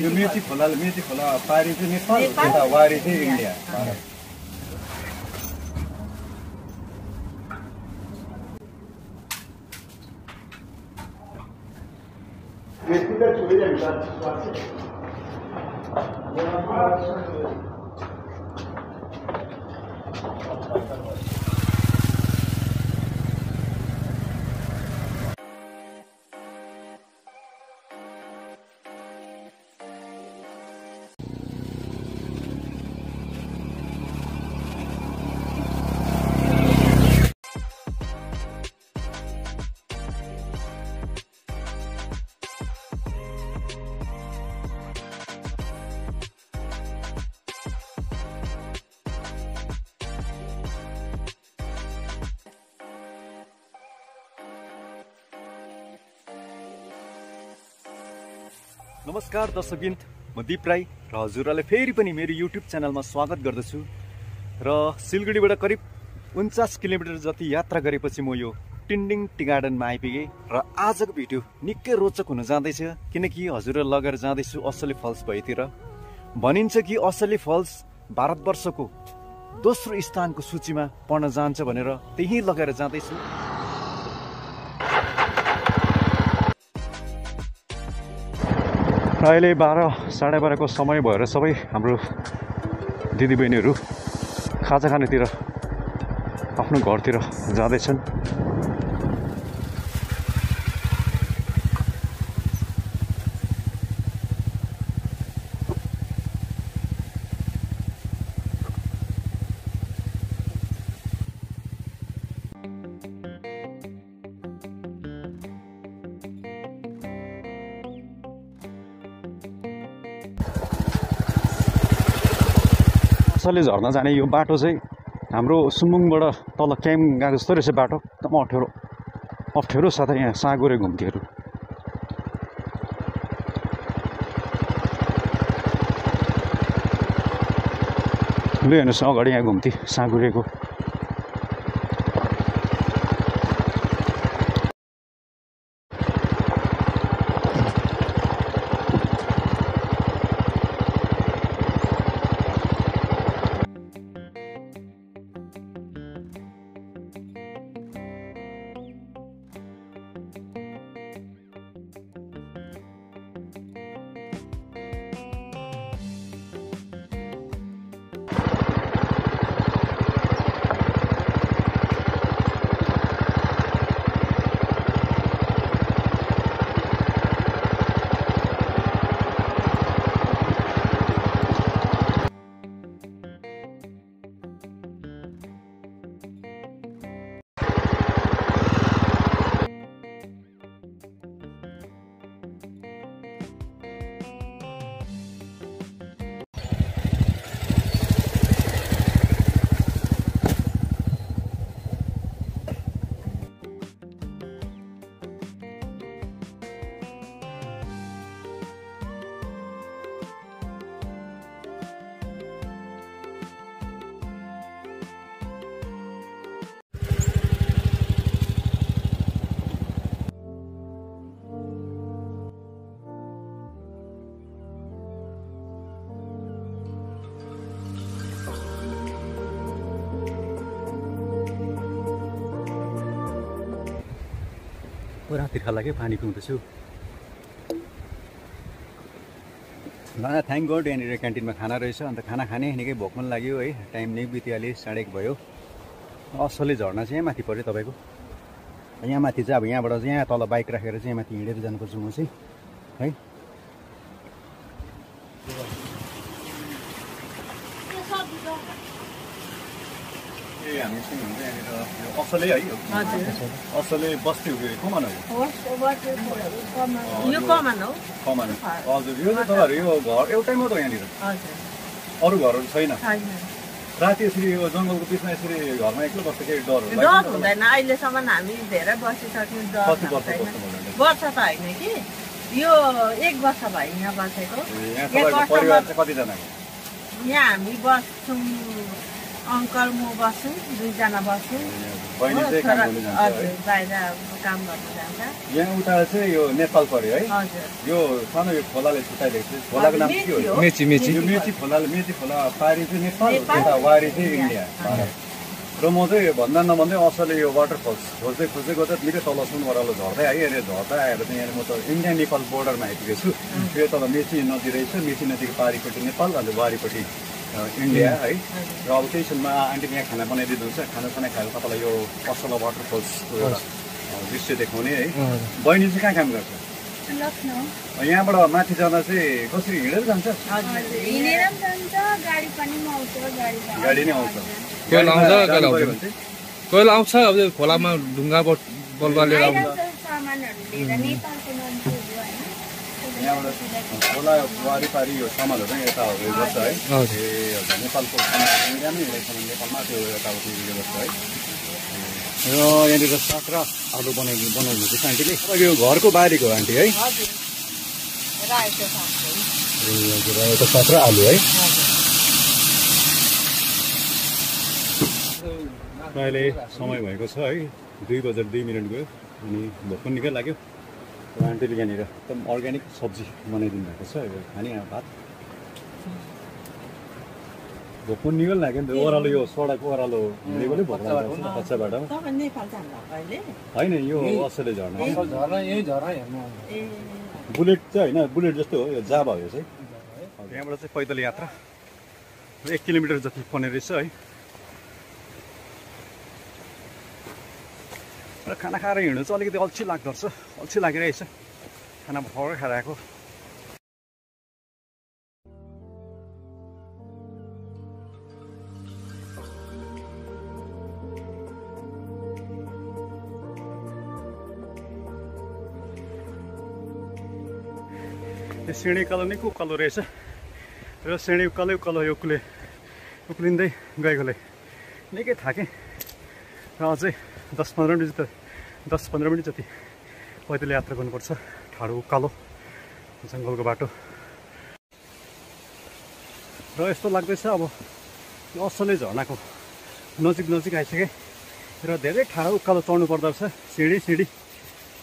यो मेची खोला मेची खोला पारी चाहिँ नेपाल यता वारी चाहिँ इन्डिया नमस्कार दर्शकबिन म दिप राई र हजुरहरूलाई फेरि पनि मेरो युट्युब च्यानलमा स्वागत गर्दछु र सिलगढीबाट करिब उन्चास किलोमिटर जति यात्रा गरेपछि म यो टिन्डिङ टी गार्डनमा आइपुगेँ र आजको भिडियो निकै रोचक हुन जाँदैछ किनकि हजुरलाई लगेर जाँदैछु असली फल्स भएतिर। भनिन्छ कि असली फल्स भारतवर्षको दोस्रो स्थानको सूचीमा पर्न जान्छ भनेर त्यहीँ लगेर जाँदैछु। अहिले बाह्र साढे बाह्रको समय भएर सबै हाम्रो दिदीबहिनीहरू खाजा खानेतिर आफ्नो घरतिर जाँदैछन्। असली झर्न जाने यो बाटो चाहिँ हाम्रो सुम्बुङबाट तल क्याम्प गएको जस्तो रहेछ बाटो एकदम अप्ठ्यारो। अप्ठ्यारो साथै यहाँ साँगुरे घुम्तीहरू। लु हेर्नुहोस् अगाडि यहाँ घुम्ती साँगुरेको। पुरा तिर्खा लाग्यो पानी पिउँदैछु। ल थ्याङ्क गड यहाँनिर क्यान्टिनमा खाना रहेछ। अन्त खाना खाने निकै भोक पनि लाग्यो है। टाइम नै बितिहाल्यो साढे एक भयो। असली झर्ना चाहिँ यहाँ माथि पऱ्यो तपाईँको। यहाँ माथि चाहिँ अब यहाँबाट चाहिँ यहाँ तल बाइक राखेर चाहिँ यहाँ माथि हिँडेर जानुपर्छ म चाहिँ है। ए हामीसँग हुन्छ यहाँनिर असलै है असलै बस्ती हो कमान हो यो कमान हो कमान हजुर यो चाहिँ तपाईँहरू यो घर एउटै मात्र हो यहाँनिर अरू घरहरू छैन राति यसरी यो जङ्गलको बिचमा यसरी घरमा एक्लो बस्दा केही डर डर हुँदैन अहिलेसम्म हामी धेरै बसिसक्यौँ डर वर्ष त होइन कि यो एक वर्ष भयो यहाँ बसेको चाहिँ यहाँ हामी बस्छौँ अङ्कल म बस्छु दुईजना बस्छु काम छोरा- गर्नु जान्छ है हजुर बाहिर काम गर्नु जान्छ यहाँ उता चाहिँ यो नेपाल पऱ्यो है हजुर यो सानो यो खोलाले छुट्याइदिएको थियो खोलाको नाम के हो मेची मेची यो मेची खोलाले मेची खोला पारी चाहिँ नेपाल यता वारी चाहिँ इन्डिया। र म चाहिँ भन्दा नभन्दै असले यो वाटरफल्स खोज्दै खोज्दै गर्दा निकै तल सुन ओह्रालो झर्दै आयो अहिले झर्दै आएर चाहिँ यहाँ म त इन्डिया नेपाल बोर्डरमा आइपुगेको छु यो तल मेची नदी रहेछ मेची नदीको पारिपट्टि नेपाल अन्त वारिपट्टि इन्डिया है। र अब केही क्षणमा आन्टीले यहाँ खाना बनाइदिनुहुन्छ। खानासाना खाएर तपाईँलाई यो असला वाटरफल्सको दृश्य देखाउने है। बहिनी चाहिँ कहाँ काम गर्छ? लखनऊ। यहाँबाट माथि जाँदा चाहिँ कसरी हिँडेर जान्छ? गाडी नै आउँछ। कोही आउँछ अब खोलामा ढुङ्गा बलुवा लिएर आउँछ आइरहेको छ सामानहरू लिएर नेपालको मान्छेहरू होइन यहाँबाट खोला वारिपारि यो सामानहरू पनि यता उयो गर्छ है। हजुर। ए हजुर नेपालको सामानहरू इन्डियामै हिँडेको छ भने नेपालमा त्यो यताउति उयो गर्छ है। र यहाँनिर साग र आलु बनाउनु बनाउनु हुँदैछ आन्टीले। अब यो घरको बारीको हो आन्टी है। ए हजुर साग र आलु है। अहिले समय भएको छ है। दुई बजेर दुई मिनट गयो अनि भोक पनि निकै लाग्यो। र आन्टीले यहाँनिर एकदम अर्ग्यानिक सब्जी बनाइदिनु भएको छ यो खाने भात। भोक पनि निकै लाग्यो नि त ओह्रालो यो सडक ओह्रालो हिँडेको नै भोक होइन यो असले झर्ना हो। झर्ना यही झर्ना हेर्नु ए। बुलेट चाहिँ होइन बुलेट जस्तो हो यो जाबा हो यो चाहिँ। यहाँबाट चाहिँ पैदल यात्रा। एक किलोमिटर जति पर्ने रहेछ है। र खाना खाएर हिँड्नु चाहिँ अलिकति अल्छी लाग्दो रहेछ। अल्छी लागिरहेछ। खाना भर्खर खाएर आएको यो सिँढी उकालो निकै रहेछ। र सिँढी उकालै उकालो यो उक्ले उक्लिँदै गएकोले निकै थाकेँ। र अझै दस पन्ध्र मिनट जति दस पन्ध्र मिनट जति पैदल यात्रा गर्नुपर्छ। ठाडो उकालो जङ्गलको बाटो। र यस्तो लाग्दैछ अब असलै झर्नाको नजिक नजिक आइसकेँ र धेरै ठाडो उकालो चढ्नु पर्दो रहेछ सिँढी सिँढी।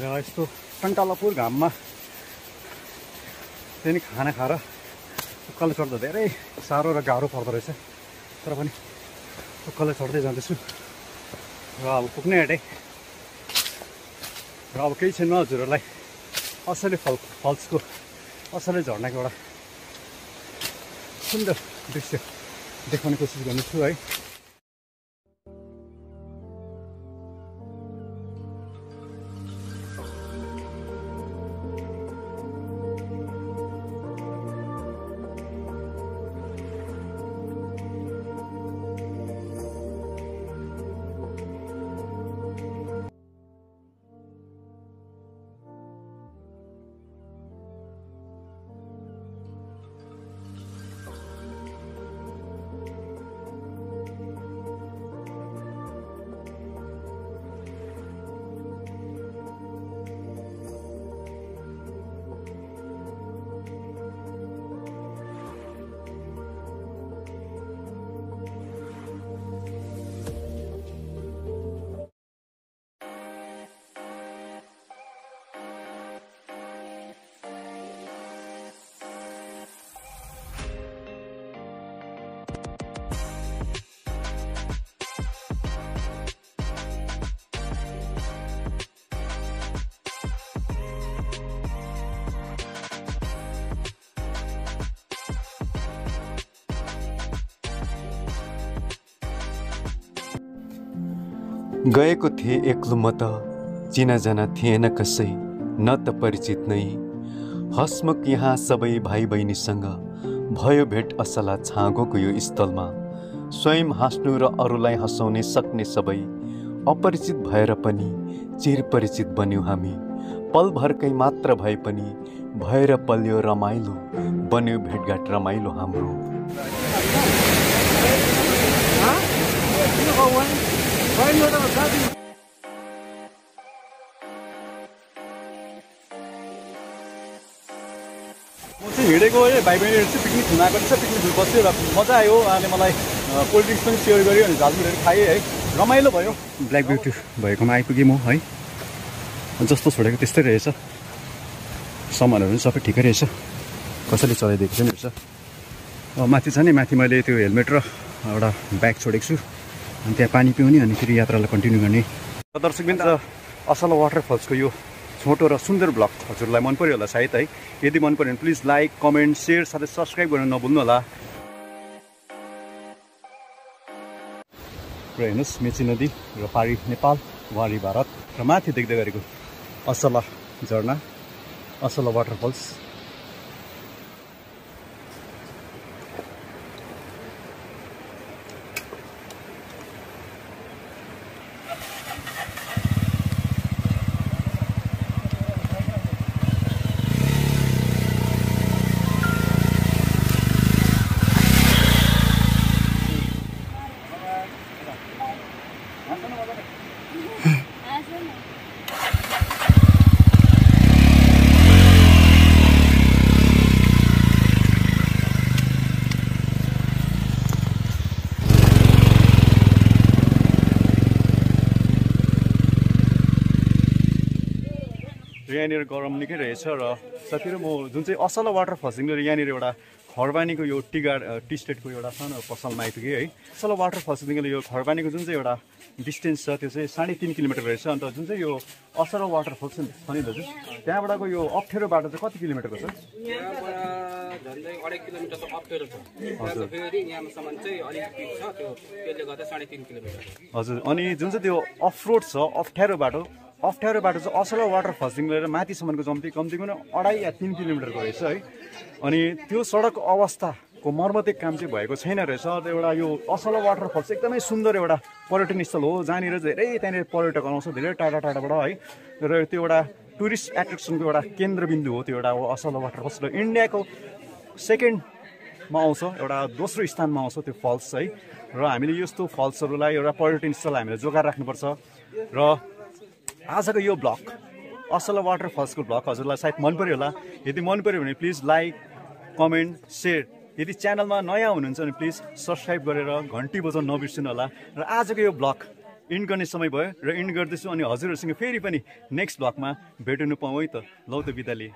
र यस्तो टन्टालापुर घाममा त्यहाँदेखि खाना खाएर उकालो चढ्दा धेरै साह्रो र गाह्रो पर्दो रहेछ। तर पनि उकालो चढ्दै जाँदैछु। र अब पुग्ने आँटेँ र अब केही छैन हजुरहरूलाई असली फल फल्सको असली झर्नाको एउटा सुन्दर दृश्य देखाउने कोसिस गर्नेछु है गएको थिएँ एक्लो म त चिनाजाना थिएन कसै न त परिचित नै। हसमुख यहाँ सबै भाइ बहिनीसँग भयो भेट असला छाँगोको यो स्थलमा। स्वयं हाँस्नु र अरूलाई हँसाउने सक्ने सबै। अपरिचित भएर पनि चिरपरिचित बन्यौँ हामी। पलभरकै मात्र भए पनि भएर पल्यो रमाइलो बन्यो भेटघाट रमाइलो हाम्रो। म चाहिँ हिँडेको है भाइ बहिनीहरू चाहिँ पिकनिक हुन आएको रहेछ पिकनिक बस्यो र मजा आयो। उहाँले मलाई कोल्ड ड्रिङ्क्स पनि सेयर गऱ्यो अनि झालमुरीहरू खाएँ है। रमाइलो भयो। ब्ल्याक ब्युटी भएकोमा आइपुगेँ म है। जस्तो छोडेको त्यस्तै रहेछ। सामानहरू पनि सबै ठिकै रहेछ। कसैले चलाइदिएको पनि रहेछ। माथि छ नि माथि मैले त्यो हेलमेट र एउटा ब्याग छोडेको छु। अनि त्यहाँ पानी पिउने अनि फेरि यात्रालाई कन्टिन्यू गर्ने। दर्शकबिन असल वाटरफल्सको यो छोटो र सुन्दर ब्लग हजुरलाई मन पऱ्यो होला सायद है। यदि मन पऱ्यो भने प्लिज लाइक कमेन्ट सेयर साथै सब्सक्राइब गर्न नभुल्नु होला र हेर्नुहोस् मेची नदी र पारी नेपाल वारी भारत र माथि देख्दै गरेको असला झरना असला वाटरफल्स यहाँनिर गरम निकै रहेछ र साथीहरू म जुन चाहिँ असल वाटर लिएर यहाँनिर एउटा खरबानीको यो टी गार्ड टी स्टेटको एउटा सानो पसलमा आइपुगेँ है। असल वाटर फल्सदेखि यो खरबानीको जुन चाहिँ एउटा डिस्टेन्स छ त्यो चाहिँ साढे तिन किलोमिटर रहेछ। अन्त जुन चाहिँ यो असल वाटर फल्स छ नि दाजु त्यहाँबाटको यो अप्ठ्यारो बाटो चाहिँ कति किलोमिटरको छ? हजुर। अनि जुन चाहिँ त्यो अफ रोड छ अप्ठ्यारो बाटो अप्ठ्यारो बाटो चाहिँ असल वाटर फल्सदेखि लिएर माथिसम्मको कम्ती कम्तीको नै अढाई या तिन किलोमिटरको रहेछ है। अनि त्यो सडकको अवस्थाको मर्मतिक काम चाहिँ भएको छैन रहेछ। त्यो एउटा यो असल वाटर फल्स एकदमै सुन्दर एउटा पर्यटन स्थल हो जहाँनिर धेरै त्यहाँनिर पर्यटक आउँछ धेरै टाढा टाढाबाट है। र त्यो एउटा टुरिस्ट एट्र्याक्सनको एउटा केन्द्रबिन्दु हो त्यो एउटा असल वाटर फल्स र इन्डियाको सेकेन्डमा आउँछ एउटा दोस्रो स्थानमा आउँछ त्यो फल्स है। र हामीले यस्तो फल्सहरूलाई एउटा पर्यटन स्थल हामीले जोगाएर राख्नुपर्छ। र आजको यो ब्लग असल वाटर फल्सको ब्लग हजुरलाई सायद मन पऱ्यो होला। यदि मन पऱ्यो भने प्लिज लाइक कमेन्ट सेयर। यदि च्यानलमा नयाँ हुनुहुन्छ भने प्लिज सब्सक्राइब गरेर घन्टी बजाउन नबिर्सिनु होला। र आजको यो ब्लग इन्ड गर्ने समय भयो र इन्ड गर्दैछु अनि हजुरहरूसँग फेरि पनि नेक्स्ट ब्लगमा भेट्नु पाउँ है त लौ त बिदा लिए